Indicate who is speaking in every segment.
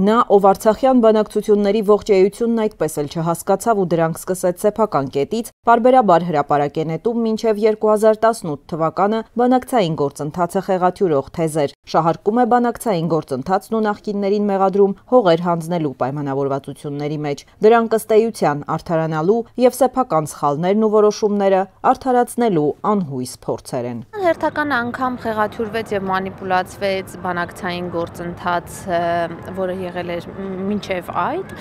Speaker 1: Նա, ով Արցախյան բանակցությունների ողջ էությունն այդպես էլ չհասկացավ ու դրանք սկսեց սեփական կետից, բարբերաբար հրապարակ է նետում մինչև 2018 թվականը բանակցային գործընթացը խեղաթյուրող թեզեր։ Շահարկում է բանակցային գործընթացն ու նախկիններին մեղադրում հողեր հանձնելու պայմանավորվածությունների մեջ։ Դրանք ըստ էության արդարանալու եւ սեփական սխալներն ու որոշումները արդարացնելու անհույս փորձեր են։
Speaker 2: Հերթական անգամ խեղաթյուրվեց եւ մանիպուլացվեց բանակցային գործընթաց, որը եղել էր մինչև այդ,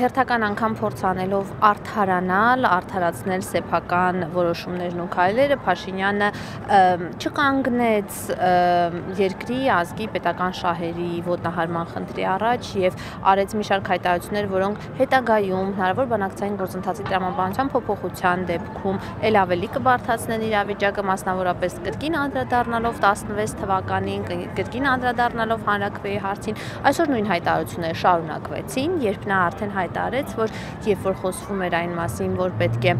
Speaker 2: հերթական անգամ փորձանելով արդարանալ, արդարացնել սեփական որոշումներն ու քայլերը, Փաշինյանը չկանգնեց երկրի ազգի պետական շահերի ոտնահարման խնդրի առաջ եւ արեց մի շարք հայտարարություններ, որոնք հետագայում հնարավոր բանակցային գործընթացի տրամաբանության փոփոխության դեպքում ել ավելի կբարթացնեն իրավիճակը մասնավորապես կրկին անդրադառնալով 16 թվականին, կրկին անդրադառնալով հանրակրվեի հարցին, այսօր նույն հայտարարությունները շարունակվեցին, երբ նա արդեն հայտարարեց, որ երբ որ խոսվում էր այն մասին, որ պետք է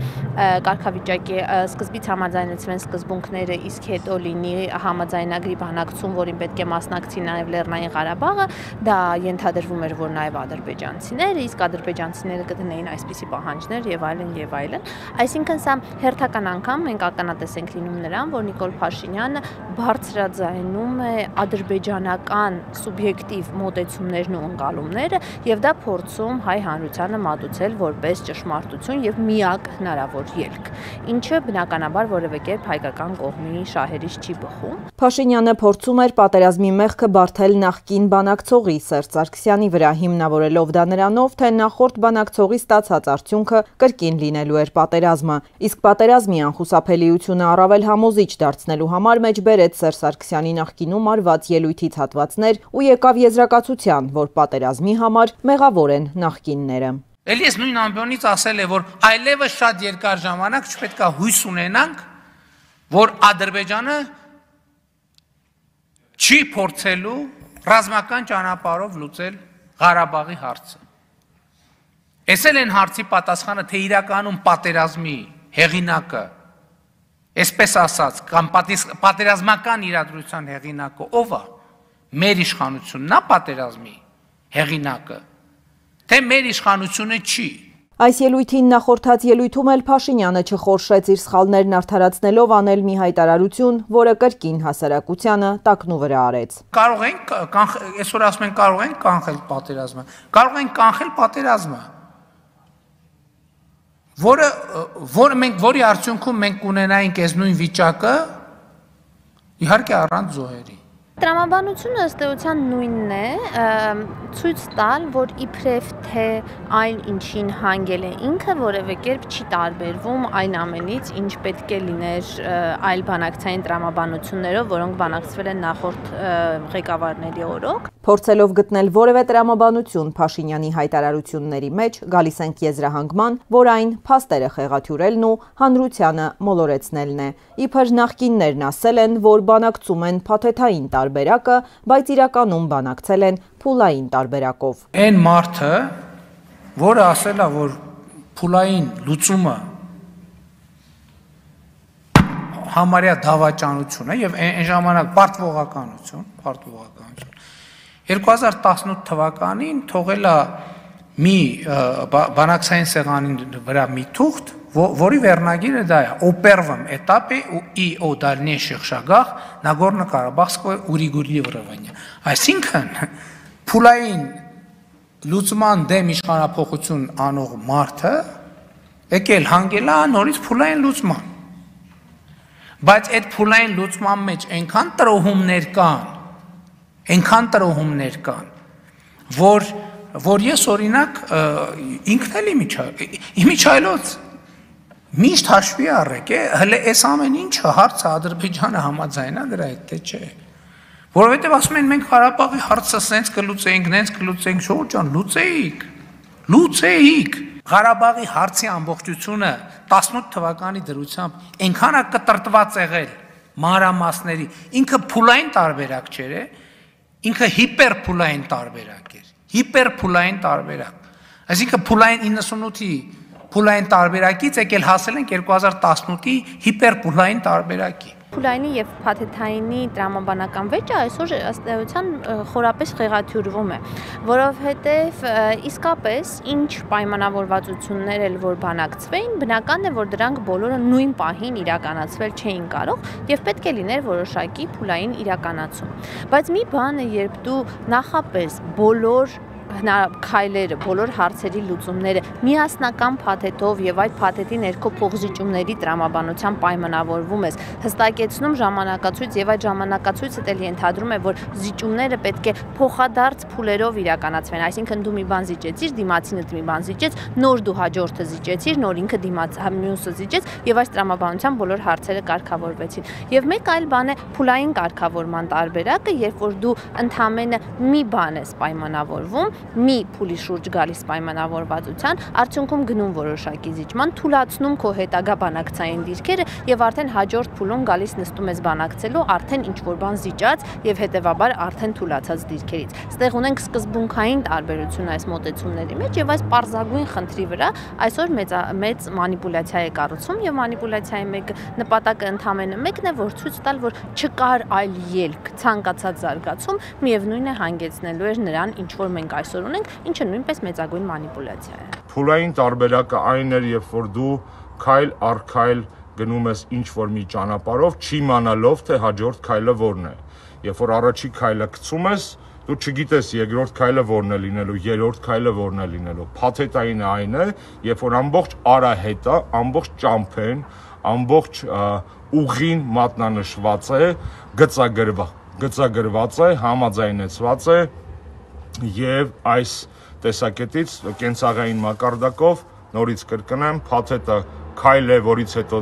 Speaker 2: կարգավիճակի սկզբից համաձայնեցվեն սկզբունքները, իսկ հետո լինի համաձայնագրի բանակցում, որին պետք է մասնակցի նաև Լեռնային Ղարաբաղը, դա ենթադրվում էր, որ նաև ադրբեջանցիները, իսկ ադրբեջանցիները կդնեին այսպիսի պահանջներ եւ այլն եւ այլն։ Այսինքն սա հերթական անգամ մենք ականատես ենք լինում նրան, որ Նիկոլ Փաշինյանը բարձրաձայնում է ադրբեջանական սուբյեկտիվ մոտեցումներն ու ընկալումները եւ դա փորձում հայ հանրությանը մատուցել որպես ճշմարտություն եւ միակ հնարավոր ելք, ինչը բնականաբար որևէ կերպ հայկական կողմի շահերից չի բխում։
Speaker 1: Փաշինյանը փորձում էր պատերազմի մեղքը բարթել նախկին բանակցողի Սերժ Սարգսյանի վրա հիմնավորելով դա նրանով, թե նախորդ բանակցողի ստացած արդյունքը կրկին լինելու էր պատերազմը, իսկ պատերազմի անխուսափելիությունը առավել համոզիչ դարձնելու համար մեջ բերեց Սերժ Սարգսյանի նախկինում արված ելույթից հատվածներ ու եկավ եզրակացության, որ պատերազմի համար մեղավոր են նախկինները։
Speaker 3: Էլի ես նույն ամբիոնից ասել է, որ այլևս շատ երկար ժամանակ չպետքա հույս ունենանք, որ Ադրբեջանը չի փորձելու ռազմական ճանապարհով լուծել Ղարաբաղի հարցը։ Էսել են հարցի պատասխանը, թե իրականում պատերազմի հեղինակը, այսպես ասած, կամ պատերազմական իրադրության հեղինակը ով է։ Մեր իշխանությունն է պատերազմի հեղինակը, թե մեր իշխանությունը չի։
Speaker 1: Այս ելույթին նախորդած ելույթում էլ Փաշինյանը չխորշեց իր սխալներն արդարացնելով անել մի հայտարարություն, որը կրկին հասարակությանը տակնու վրա արեց։
Speaker 3: Կարող ենք այսօր ասում են կարող ենք կանխել պատերազմը։ Կարող ենք կանխել պատերազմը որը որը մենք որի արդյունքում մենք կունենայինք այս նույն վիճակը իհարկե առանց զոհերի
Speaker 2: Տրամաբանությունը ըստ էության նույնն է, ցույց տալ, որ իբրև թե այն ինչին հանգել է ինքը որևէ կերպ չի տարբերվում այն ամենից, ինչ պետք է լիներ այլ բանակցային տրամաբանություններով, որոնք բանակցվել են նախորդ ղեկավարների օրոք։
Speaker 1: Փորձելով գտնել որևէ տրամաբանություն Փաշինյանի հայտարարությունների մեջ, գալիս ենք եզրահանգման, որ այն փաստերը խեղաթյուրելն ու հանրությանը մոլորեցնելն է։ Իբր նախկիններն ասել են, որ բանակցում են փաթեթային տար տարբերակը, բայց իրականում բանակցել են փուլային տարբերակով։
Speaker 3: Այն մարդը, որը ասել է, որ փուլային լուծումը համարյա դավաճանություն է եւ այն ժամանակ պարտվողականություն, պարտվողականություն 2018 թվականին թողել է մի բանակցային սեղանին վրա մի թուղթ, որի վերնագիրը դա է «О этапе и о дальнейших шагах Նագորնո-Ղարաբաղսկոյ урегулирования»։ Այսինքն փուլային լուծման դեմ իշխանապողություն անող մարդը եկել հանգել է նորից փուլային լուծման։ Բայց այդ փուլային լուծման մեջ այնքան տրոհումներ կան, այնքան տրոհումներ կան, որ որ ես օրինակ ինքն էլ իմիջայլոց Միշտ հաշվի առեք, է, հələ այս ամեն ինչը հարցը Ադրբեջանը համաձայնա դրա հետ թե չէ։ Որովհետև ասում են մենք Ղարաբաղի հարցը սենց կլուծեինք, նենց կլուծեինք, շուտ ջան, լուծեիք։ Լուծեիք։ Ղարաբաղի հարցի ամբողջությունը 18 թվականի դրությամբ այնքան է կտրտված եղել մանրամասների, ինքը փուլային տարբերակ չէր, ինքը հիպերփուլային տարբերակ էր։ Հիպերփուլային տարբերակ։ Այսինքն փուլային 98-ի փուլային տարբերակից եկել հասել ենք 2018-ի հիպերփուլային տարբերակի։
Speaker 2: փուլայինի եւ փաթեթայինի տրամաբանական վեճը այսօր ըստ էության խորապես խեղաթյուրվում է, որովհետեւ իսկապես ինչ պայմանավորվածություններ էլ որ բանակցվեին, բնական է որ դրանք բոլորը նույն պահին իրականացվել չէին կարող եւ պետք է լիներ որոշակի փուլային իրականացում։ Բայց մի բան է, երբ դու նախապես բոլոր քայլերը, բոլոր հարցերի լուծումները միասնական փաթեթով եւ այդ փաթեթի ներքո փողզիջումների տրամաբանության պայմանավորվում ես, հստակեցնում ժամանակացույց եւ այդ ժամանակացույցը դել ենթադրում է, որ զիջումները պետք է փոխադարձ փուլերով իրականացվեն, այսինքն դու մի բան զիջեցիր, դիմացինը մի բան զիջեց, նոր դու հաջորդը զիջեցիր, նոր ինքը դիմաց մյուսը զիջեց եւ այս տրամաբանության բոլոր հարցերը կարգավորվեցին։ Եվ մեկ այլ բան է փուլային կարգավորման տարբերակը, երբ որ դու ընդամենը մի բան ես պայմանավորվում, մի փուլի շուրջ գալիս պայմանավորվածության, արդյունքում գնում որոշակի զիջման, թույլատնում քո հետագա բանակցային դիրքերը եւ արդեն հաջորդ փուլում գալիս նստում ես բանակցելու արդեն ինչ որ բան զիջած եւ հետեւաբար արդեն թույլացած դիրքերից։ Ստեղ ունենք սկզբունքային տարբերություն այս մոտեցումների մեջ եւ այս պարզագույն խնդրի վրա այսօր մեծ մեծ մանիպուլյացիա է կառուցում եւ մանիպուլյացիայի մեկ նպատակը ընդամենը մեկն է, որ ցույց տալ, որ չկար այլ ելք, ցանկացած զարգացում միևնույն է հանգեցնելու էր նրան, ինչ որ մենք այս այսօր ունենք, ինչը նույնպես մեծագույն մանիպուլյացիա է։
Speaker 4: Փուլային տարբերակը այն էր, երբ որ դու քայլ առ քայլ գնում ես ինչ որ մի ճանապարհով, չիմանալով թե հաջորդ քայլը որն է։ Երբ որ առաջի քայլը գցում ես, դու չգիտես երկրորդ քայլը որն է լինելու, երրորդ քայլը որն է լինելու։ Փաթեթային այն է, երբ որ ամբողջ արահետը, ամբողջ ճամփեն, ամբողջ ուղին մատնանշված է, գծագրված գծագրված է, համաձայնեցված է, եւ այս տեսակետից կենցաղային մակարդակով նորից կրկնեմ, փաթեթը քայլ է, որից հետո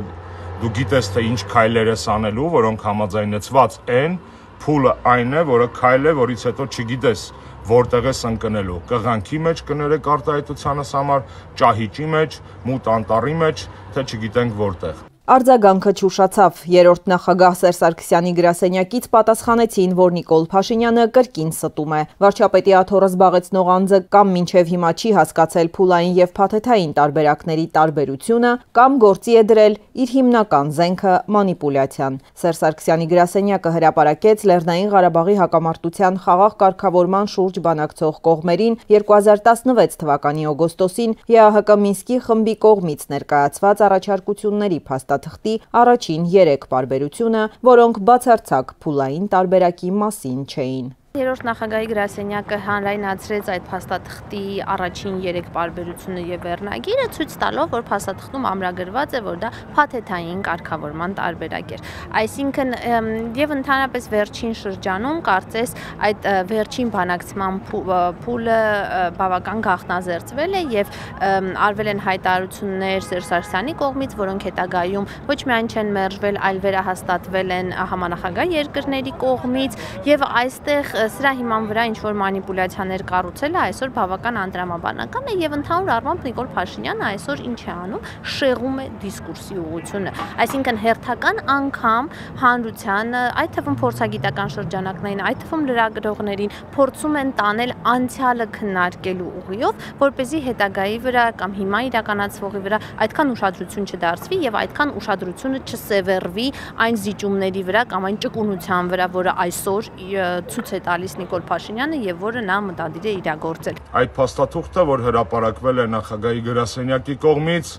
Speaker 4: դու գիտես թե ինչ քայլեր ես անելու, որոնք համաձայնեցված են, փուլը այն է, որը քայլ է, որից հետո չգիտես որտեղ ես ընկնելու։ Կղանքի մեջ կներեք արտահայտությանս համար, ճահիճի մեջ, մութ անտառի մեջ, թե չգիտենք որտեղ։
Speaker 1: Արձագանքը չուշացավ։ Երրորդ նախագահ Սերժ Սարգսյանի գրասենյակից պատասխանեցին, որ Նիկոլ Փաշինյանը կրկին ստում է։ Վարչապետի աթոռը զբաղեցնող անձը կամ մինչև հիմա չի հասկացել փուլային եւ փաթեթային տարբերակների տարբերությունը, կամ գործի է դրել իր հիմնական զենքը մանիպուլյացիան։ Սերժ Սարգսյանի գրասենյակը հրապարակեց Լեռնային Ղարաբաղի հակամարտության խաղաղ կարգավորման շուրջ բանակցող կողմերին 2016 թվականի օգոստոսին ԵԱՀԿ Մինսկի խմբի կողմից ներկայացված առաջարկությունների փաստաթղթ փաստաթղթի առաջին 3 պարբերությունը, որոնք բացարձակ փուլային տարբերակի մասին չէին։
Speaker 2: Երրորդ նախագահի գրասենյակը հանրայնացրեց այդ փաստաթղթի առաջին 3 պարբերությունը եւ վերնագիրը ցույց տալով, որ փաստաթղթում ամրագրված է, որ դա փաթեթային կարգավորման տարբերակ էր։ Այսինքն եւ ընդհանրապես վերջին շրջանում կարծես այդ վերջին բանակցման փուլը բավական գաղտնազերծվել է եւ արվել են հայտարարություններ Սերժ Սարգսյանի կողմից, որոնք հետագայում ոչ միայն չեն մերժվել, այլ վերահաստատվել են համանախագահ երկրների կողմից եւ այստեղ սրա հիման վրա ինչ որ մանիպուլյացիաներ կառուցելը այսօր բավական անդրամաբանական է եւ ընդհանուր առմամբ Նիկոլ Փաշինյանը այսօր ինչ է անում, շեղում է դիսկուրսի ուղությունը։ Այսինքն հերթական անգամ հանրությանը, այդ թվում փորձագիտական շրջանակներին, այդ թվում լրագրողներին փորձում են տանել անցյալը քննարկելու ուղիով, որ เป զի հետագայի վրա կամ հիմա իրականացվողի վրա այդքան ուշադրություն չդարձվի եւ այդքան ուշադրությունը չսևեռվի այն զիջումների վրա կամ այն ճկունության վրա, որը այսօր ցույց է տալիս տալիս Նիկոլ Փաշինյանը եւ որը նա մտադիր է իրագործել։
Speaker 4: Այդ փաստաթուղթը, որ հրապարակվել է նախագահի գրասենյակի կողմից,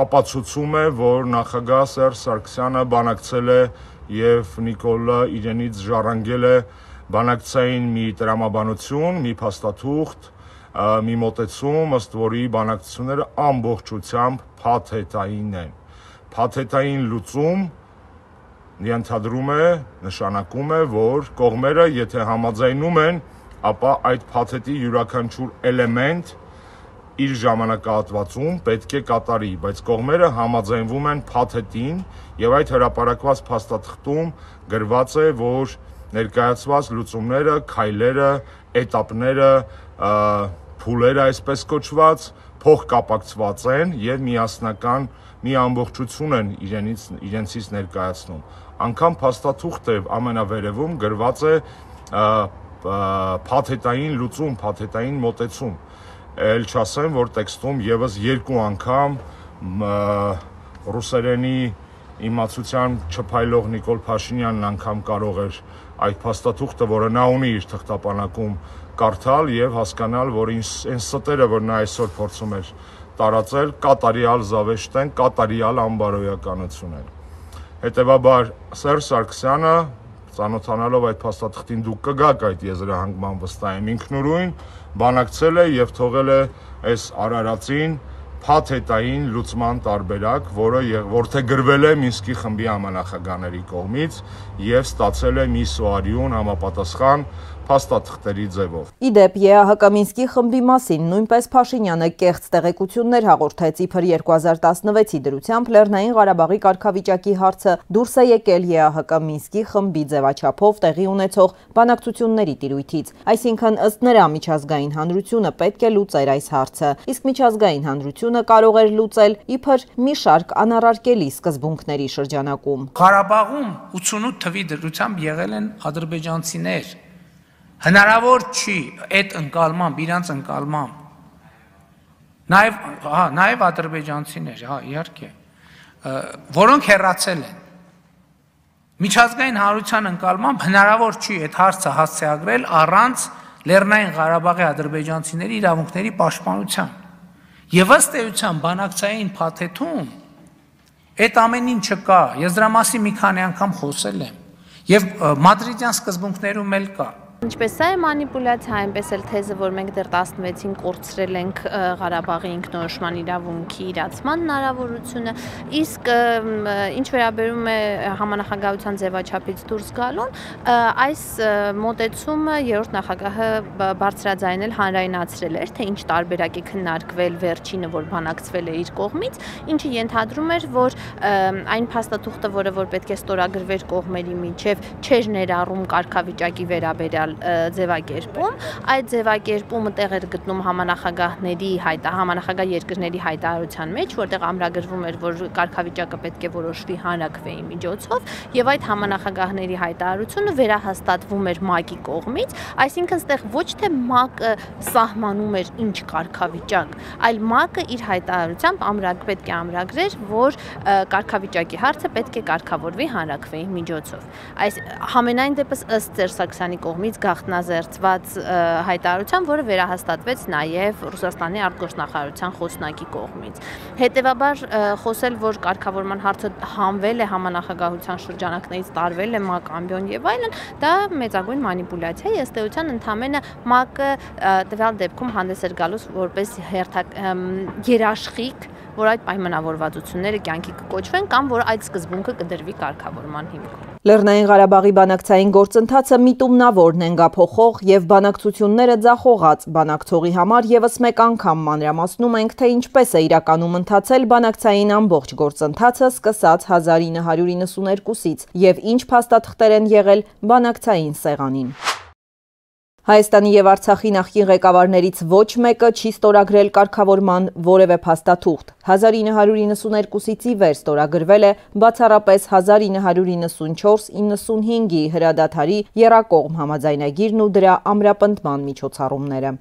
Speaker 4: ապացուցում է, որ նախագահ Սերժ Սարգսյանը բանակցել է եւ Նիկոլը իրենից ժառանգել է բանակցային մի տրամաբանություն, մի փաստաթուղթ, մի մոտեցում, ըստ որի բանակցությունները ամբողջությամբ փաթեթային են։ Փաթեթային լուծում ենթադրում է, նշանակում է, որ կողմերը եթե համաձայնում են, ապա այդ փաթեթի յուրաքանչյուր էլեմենտ իր ժամանակահատվածում պետք է կատարի, բայց կողմերը համաձայնվում են փաթեթին եւ այդ հրապարակված փաստաթղթում գրված է, որ ներկայացված լուծումները, քայլերը, этаպները, փուլերը այսպես կոչված փոխկապակցված են եւ միասնական մի ամբողջություն են իրենից իրենցից ներկայացնում անգամ փաստաթուղթը ամենավերևում գրված է փաթեթային լուծում, փաթեթային մոտեցում։ Էլ չասեմ, որ տեքստում եւս երկու անգամ ռուսերենի իմացության չփայլող Նիկոլ Փաշինյանն անգամ կարող էր այդ փաստաթուղթը, որը նա ունի իր թղթապանակում, կարդալ եւ հասկանալ, որ այն ստերը, որ նա այսօր փորձում էր տարածել, կատարյալ զավեշտ են, կատարյալ անբարոյականություն են։ Հետևաբար Սերժ Սարգսյանը ծանոթանալով այդ փաստաթղթին դուք կգաք այդ եզրահանգման վստահ եմ ինքնուրույն բանակցել է եւ թողել է այս արարածին փաթեթային լուծման տարբերակ, որը որթեգրվել է Մինսկի խմբի համանախագահների կողմից եւ ստացել է մի սոարիուն համապատասխան փաստաթղթերի ձևով։
Speaker 1: Իդեպ ԵԱՀԿ Մինսկի խմբի մասին նույնպես Փաշինյանը կեղծ տեղեկություններ հաղորդեց իբր 2016-ի դրությամբ Լեռնային Ղարաբաղի կարգավիճակի հարցը դուրս է եկել ԵԱՀԿ Մինսկի խմբի ձևաչափով տեղի ունեցող բանակցությունների տիրույթից, այսինքն ըստ նրա միջազգային հանրությունը պետք է լուծեր այս հարցը, իսկ միջազգային հանրությունը կարող էր լուծել իբր մի շարք անառարկելի սկզբունքների շրջանակում։
Speaker 3: Ղարաբաղում 88 թվի դրությամբ եղել են ադրբեջանցիներ Հնարավոր չի այդ ընկալմամբ, իրանց ընկալմամբ։ Նաև, հա, նաև ադրբեջանցիներ, հա, իհարկե, որոնք հեռացել են։ Միջազգային հանրության ընկալմամբ հնարավոր չի այդ հարցը հասցեագրել առանց Լեռնային Ղարաբաղի ադրբեջանցիների իրավունքների պաշտպանության։ Եվ ըստ էության բանակցային փաթեթում այդ ամենին չկա։ Ես դրա մասին մի քանի անգամ խոսել եմ։ Եվ մադրիդյան սկզբունքներում էլ կա։
Speaker 2: Ինչպես սա է մանիպուլյացիա, այնպես էլ թեզը, որ մենք դեռ 16-ին կորցրել ենք Ղարաբաղի ինքնորոշման իրավունքի իրացման հնարավորությունը, իսկ ինչ վերաբերում է համանախագահության ձևաչափից դուրս գալուն, այս մոտեցումը երրորդ նախագահը բարձրաձայնել հանրայնացրել էր, թե ինչ տարբերակ է քննարկվել վերջինը, որ բանակցվել է իր կողմից, ինչը ենթադրում էր, որ այն փաստաթուղթը, որը որ պետք է ստորագրվեր կողմերի միջև, չէր ներառում կարգավիճակի վերաբերյալ տվյալ ձևակերպում, այդ ձևակերպումը տեղ էր գտնում համանախագահների հայտա համանախագահ երկրների հայտարարության մեջ, որտեղ ամրագրվում էր, որ կարգավիճակը պետք է որոշվի հանրակրվեի միջոցով, եւ այդ համանախագահների հայտարարությունը վերահաստատվում էր ՄԱԿ-ի կողմից, այսինքն ստեղ ոչ թե ՄԱԿ-ը սահմանում էր ինչ կարգավիճակ, այլ ՄԱԿ-ը իր հայտարարությամբ ամրակ պետք է ամրագրեր, որ կարգավիճակի հարցը պետք է կարգավորվի հանրակրվեի միջոցով։ Այս համենայն դեպս ըստ Ծեր Սարգսյանի կողմից գաղտնազերծված հայտարարության, որը վերահաստատվեց նաև Ռուսաստանի արտգործնախարարության խոսնակի կողմից։ Հետևաբար խոսել, որ կարգավորման հարցը հանվել է համանախագահության շրջանակներից տարվել է ՄԱԿ ամբիոն եւ այլն, դա մեծագույն մանիպուլյացիա է, ըստ էության ընդամենը ՄԱԿ-ը տվյալ դեպքում հանդես էր գալուս որպես հերթակ երաշխիք որ այդ պայմանավորվածությունները կյանքի կկոչվեն կամ որ այդ սկզբունքը կդրվի կարգավորման հիմքում։
Speaker 1: Լեռնային Ղարաբաղի բանակցային գործընթացը միտումնավոր նենգափոխող եւ բանակցությունները ձախողած բանակցողի համար եւս մեկ անգամ մանրամասնում ենք, թե ինչպես է իրականում ընթացել բանակցային ամբողջ գործընթացը սկսած 1992-ից եւ ինչ փաստաթղթեր են եղել բանակցային սեղանին։ Հայաստանի եւ Արցախի նախկին ղեկավարներից ոչ մեկը չի ստորագրել կարգավորման որևէ փաստաթուղթ։ 1992-ից ի վեր ստորագրվել է բացառապես 1994-95-ի հրադադարի երակողմ համաձայնագիրն ու դրա ամրապնդման միջոցառումները։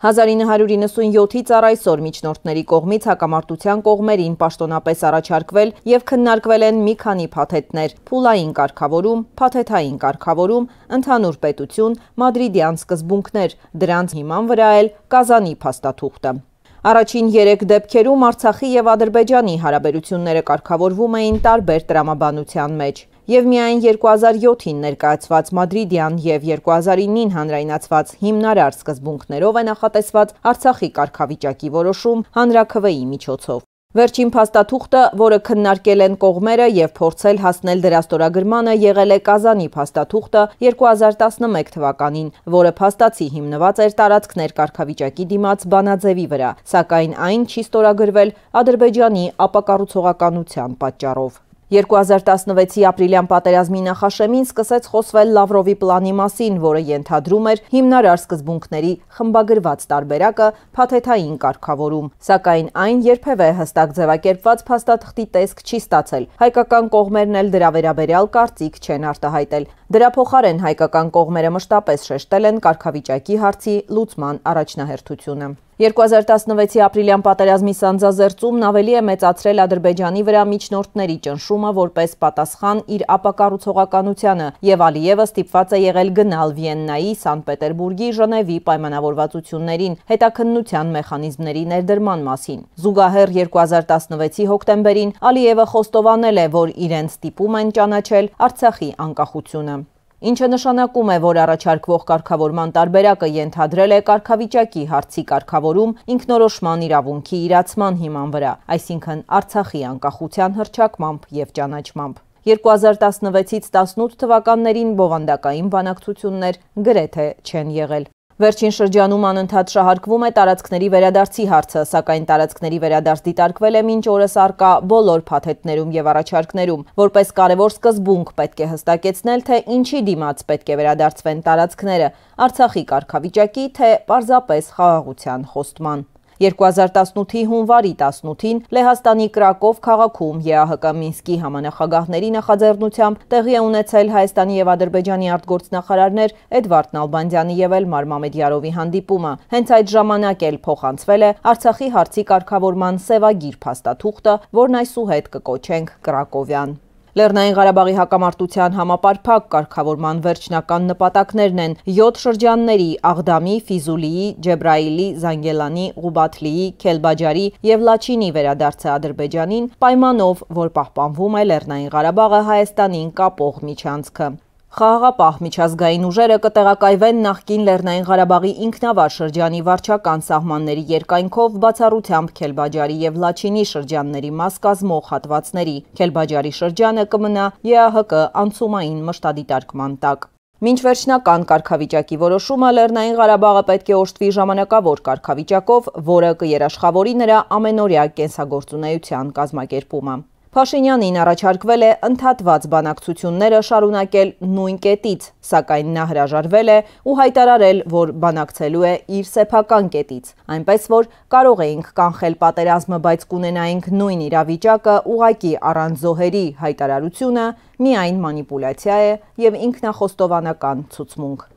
Speaker 1: 1997-ից առ այսօր միջնորդների կողմից հակամարտության կողմերին պաշտոնապես առաջարկվել եւ քննարկվել են մի քանի փաթեթներ՝ փուլային կարգավորում, փաթեթային կարգավորում, ընդհանուր պետություն, մադրիդյան սկզբունքներ, դրանց հիման վրա էլ Կազանի փաստաթուղթը։ Առաջին երեք դեպքերում Արցախի եւ Ադրբեջանի հարաբերությունները կարգավորվում էին տարբեր տրամաբանության մեջ եւ միայն 2007-ին ներկայացված Մադրիդյան եւ 2009-ին հանրայնացված հիմնարար սկզբունքներով է նախատեսված Արցախի կարգավիճակի որոշում հանրաքվեի միջոցով։ Վերջին փաստաթուղթը, որը քննարկել են կողմերը եւ փորձել հասնել դրա ստորագրմանը, եղել է Կազանի փաստաթուղթը 2011 թվականին, որը փաստացի հիմնված էր տարածքներ կարգավիճակի դիմաց բանաձևի վրա, սակայն այն չի ստորագրվել Ադրբեջանի ապակառուցողականության պատճառով։ 2016-ի ապրիլյան պատերազմի նախաշեմին սկսեց խոսվել Լավրովի պլանի մասին, որը ենթադրում էր հիմնարար սկզբունքների խմբագրված տարբերակը փաթեթային կարգավորում, սակայն այն երբևէ հստակ ձևակերպված փաստաթղթի տեսք չի ստացել։ Հայկական կողմերն էլ դրա վերաբերյալ կարծիք չեն արտահայտել։ Դրա փոխարեն հայկական կողմերը մշտապես շեշտել են կարգավիճակի հարցի լուծման առաջնահերթությունը։ 2016-ի ապրիլյան պատերազմի սանձազերծումն ավելի է մեծացրել Ադրբեջանի վրա միջնորդների ճնշումը որպես պատասխան իր ապակառուցողականությանը եւ Ալիևը ստիպված է եղել գնալ Վիեննայի, Սանտ Պետերբուրգի, Ժնևի պայմանավորվածություններին հետաքննության մեխանիզմների ներդրման մասին։ Զուգահեռ 2016-ի հոկտեմբերին Ալիևը խոստովանել է, որ իրեն ստիպում են ճանաչել Արցախի անկախությունը ինչը նշանակում է, որ առաջարկվող կարգավորման տարբերակը ենթադրել է կարգավիճակի հարցի կարգավորում ինքնորոշման իրավունքի իրացման հիման վրա, այսինքն Արցախի անկախության հրճակմամբ եւ ճանաչմամբ։ 2016-ից 18 թվականներին բովանդակային բանակցություններ գրեթե չեն եղել։ Վերջին շրջանում անընդհատ շահարկվում է տարածքների վերադարձի հարցը, սակայն տարածքների վերադարձ դիտարկվել է մինչ օրս արկա բոլոր փաթեթներում եւ առաջարկներում։ Որպես կարևոր սկզբունք պետք է հստակեցնել, թե ինչի դիմաց պետք է վերադարձվեն տարածքները՝ Արցախի կարգավիճակի, թե պարզապես խաղաղության խոստման։ 2018-ի հունվարի 18-ին Լեհաստանի Կրակով քաղաքում ԵԱՀԿ Մինսկի համանախագահների նախաձեռնությամբ տեղի է ունեցել Հայաստանի եւ Ադրբեջանի արտգործնախարարներ Էդվարդ Նալբանդյանի եւ Էլմար Մամեդյարովի հանդիպումը։ Հենց այդ ժամանակ էլ փոխանցվել է Արցախի հարցի կարգավորման սևագիր փաստաթուղթը, որն այսուհետ կկոչենք Կրակովյան։ Լեռնային Ղարաբաղի հակամարտության համապարփակ կարգավորման վերջնական նպատակներն են. 7 շրջանների՝ Աղդամի, Ֆիզուլիի, Ջեբրայիլի, Զանգելանի, Ղուբաթլիի, Քելբաջարի եւ Լաչինի վերադարձը Ադրբեջանին, պայմանով, որ պահպանվում է Լեռնային Ղարաբաղը Հայաստանին կապող միջանցքը։ Խաղաղապահ միջազգային ուժերը կտեղակայվեն նախկին Լեռնային Ղարաբաղի ինքնավար շրջանի վարչական սահմանների երկայնքով բացառությամբ Քելբաջարի եւ Լաչինի շրջանների մաս կազմող հատվածների։ Քելբաջարի շրջանը կմնա ԵԱՀԿ անցումային մշտադիտարկման տակ։ Մինչ վերջնական կարգավիճակի որոշումը Լեռնային Ղարաբաղը պետք է օժտվի ժամանակավոր կարգավիճակով, որը կերաշխավորի նրա ամենօրյա կենսագործունեության կազմակերպումը։ Փաշինյանին առաջարկվել է ընդհատված բանակցությունները շարունակել նույն կետից, սակայն նա հրաժարվել է ու հայտարարել, որ բանակցելու է իր սեփական կետից, այնպես որ կարող էինք կանխել պատերազմը, բայց կունենայինք նույն իրավիճակը ուղակի առանց զոհերի հայտարարությունը միայն մանիպուլյացիա է եւ ինքնախոստովանական ցուցմունք։